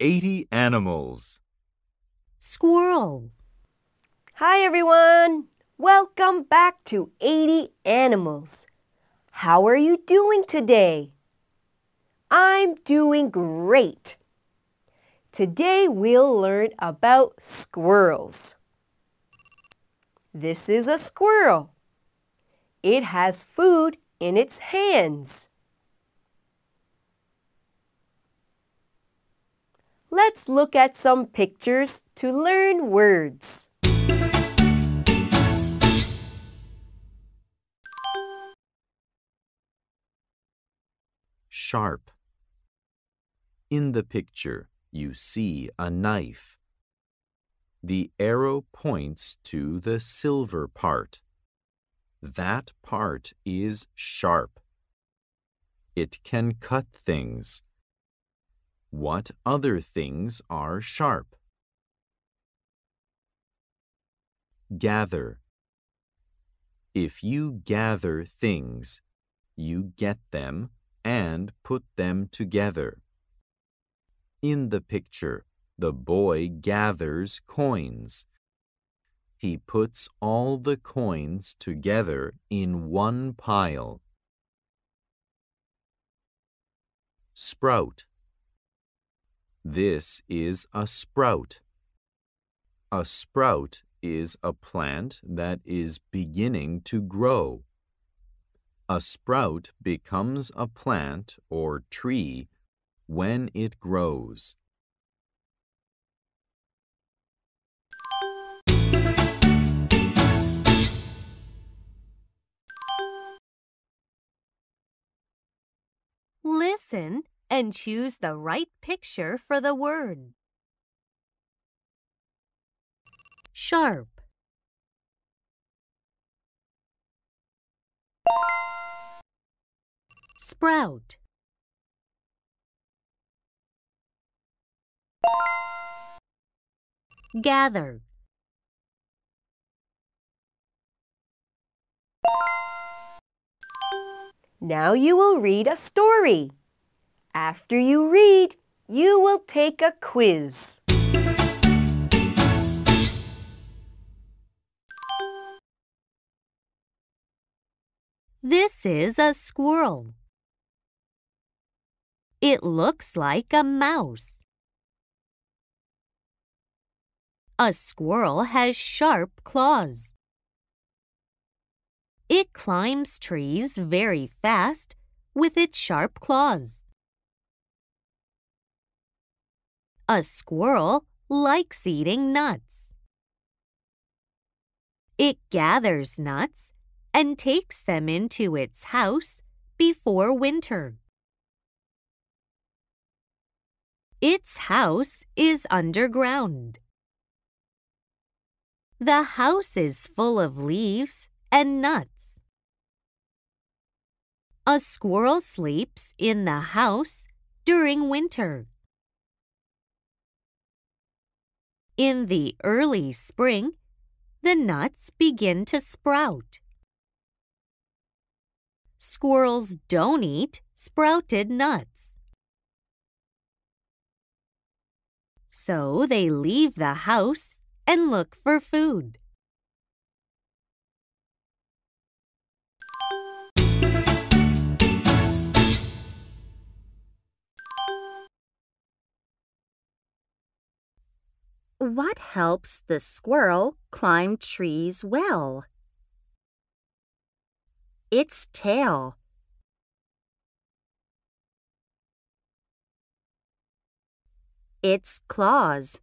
80 animals. Squirrel. Hi, everyone. Welcome back to 80 Animals. How are you doing today? I'm doing great. Today we'll learn about squirrels. This is a squirrel. It has food in its hands. Let's look at some pictures to learn words. Sharp. In the picture, you see a knife. The arrow points to the silver part. That part is sharp. It can cut things. What other things are sharp? Gather. If you gather things, you get them and put them together. In the picture, the boy gathers coins. He puts all the coins together in one pile. Sprout. This is a sprout. A sprout is a plant that is beginning to grow. A sprout becomes a plant or tree when it grows. Listen and choose the right picture for the word. Sharp. Sprout. Gather. Now you will read a story. After you read, you will take a quiz. This is a squirrel. It looks like a mouse. A squirrel has sharp claws. It climbs trees very fast with its sharp claws. A squirrel likes eating nuts. It gathers nuts and takes them into its house before winter. Its house is underground. The house is full of leaves and nuts. A squirrel sleeps in the house during winter. In the early spring, the nuts begin to sprout. Squirrels don't eat sprouted nuts. So they leave the house and look for food. What helps the squirrel climb trees well? Its tail. Its claws.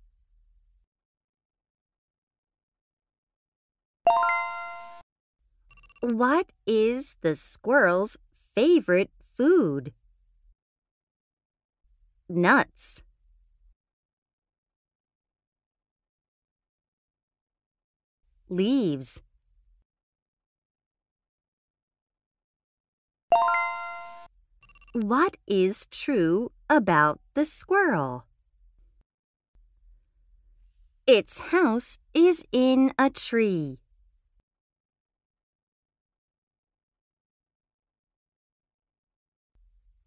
What is the squirrel's favorite food? Nuts. Leaves. What is true about the squirrel? Its house is in a tree.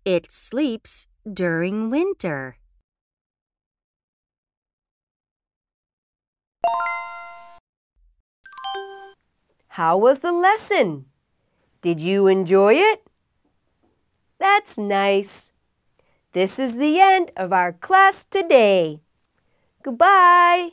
It sleeps during winter. How was the lesson? Did you enjoy it? That's nice. This is the end of our class today. Goodbye.